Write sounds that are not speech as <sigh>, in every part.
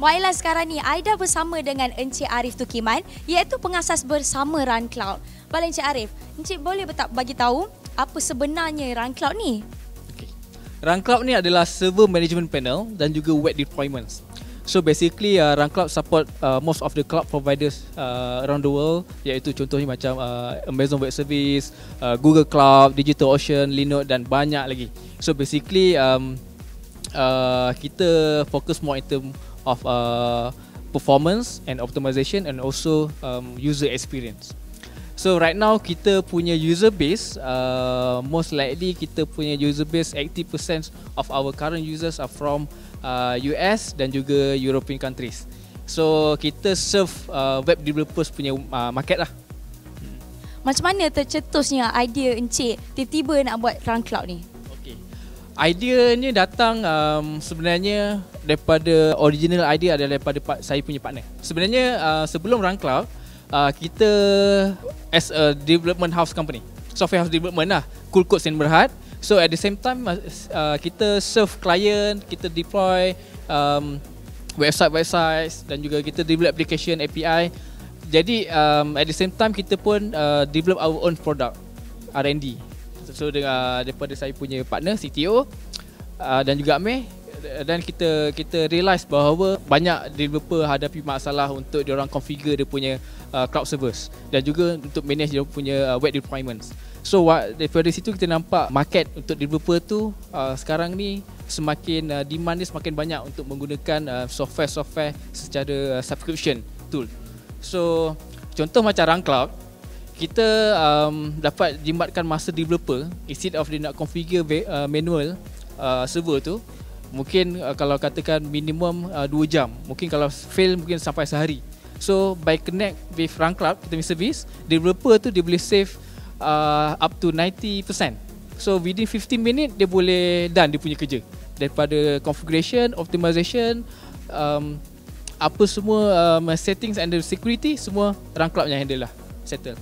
Baiklah sekarang ni Aida bersama dengan Encik Arif Tukiman iaitu pengasas bersama Run Cloud. Baiklah Encik Arif, Encik boleh betak bagi tahu apa sebenarnya Run Cloud ni? Run Cloud ni adalah server management panel dan juga web deployments. So basically uh, Run Cloud support uh, most of the cloud providers uh, around the world iaitu contohnya macam uh, Amazon Web Service, uh, Google Cloud, DigitalOcean, Linux dan banyak lagi. So basically um, uh, kita fokus more in term of uh, performance and optimization and also um, user experience. So right now kita punya user base uh, most likely kita punya user base 80% of our current users are from uh, US dan juga European countries. So kita serve uh, web developers punya uh, market lah. Macam mana tercetusnya idea encik tiba-tiba nak buat Run Cloud ni? Idea ni datang um, sebenarnya daripada original idea adalah daripada saya punya partner. Sebenarnya uh, sebelum Run Cloud, uh, kita as a development house company, software house development lah, Cool Code Sen Berhad. So at the same time, uh, kita serve client, kita deploy um, website-website dan juga kita develop application API. Jadi um, at the same time kita pun uh, develop our own product R&D so dengan daripada saya punya partner CTO uh, dan juga Amir dan kita kita realise bahawa banyak developer hadapi masalah untuk dia orang configure dia punya uh, cloud servers dan juga untuk manage dia punya uh, web deployments. So what, daripada situ kita nampak market untuk developer tu uh, sekarang ni semakin uh, demand dia semakin banyak untuk menggunakan uh, software-software secara uh, subscription tool. So contoh macam Run Cloud kita um, dapat jimatkan masa developer instead of dia nak configure uh, manual uh, server tu mungkin uh, kalau katakan minimum uh, 2 jam. Mungkin kalau fail mungkin sampai sehari. So by connect with run cloud kita punya service developer tu dia boleh save uh, up to 90% so within 15 minute dia boleh done dia punya kerja. Daripada configuration optimization um, apa semua um, settings and the security semua run cloud yang handle lah settle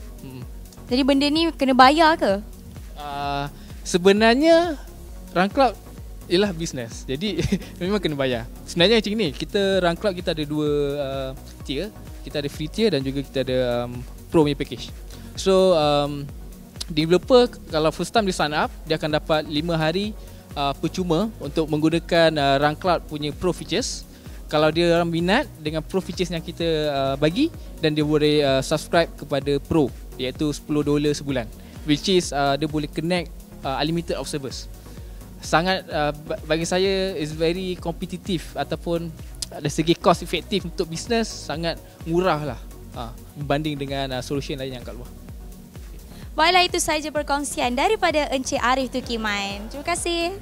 jadi benda ni kena bayar ke? Uh, sebenarnya Run Cloud ialah bisnes. Jadi <laughs> memang kena bayar. Sebenarnya macam ni, kita Run Cloud kita ada dua uh, tier. Kita ada free tier dan juga kita ada um, pro punya package. So um, developer kalau first time dia sign up, dia akan dapat 5 hari uh, percuma untuk menggunakan uh, Run Cloud punya pro features. Kalau dia orang minat dengan pro features yang kita uh, bagi dan dia boleh uh, subscribe kepada pro iaitu 10 dolar sebulan which is uh, dia boleh connect uh, unlimited of servers sangat uh, bagi saya is very competitive ataupun dari segi cost efektif untuk bisnes sangat murah lah uh, berbanding dengan uh, solution lain yang kat luar Baiklah itu saja perkongsian daripada Encik Arif Tukiman. Terima kasih.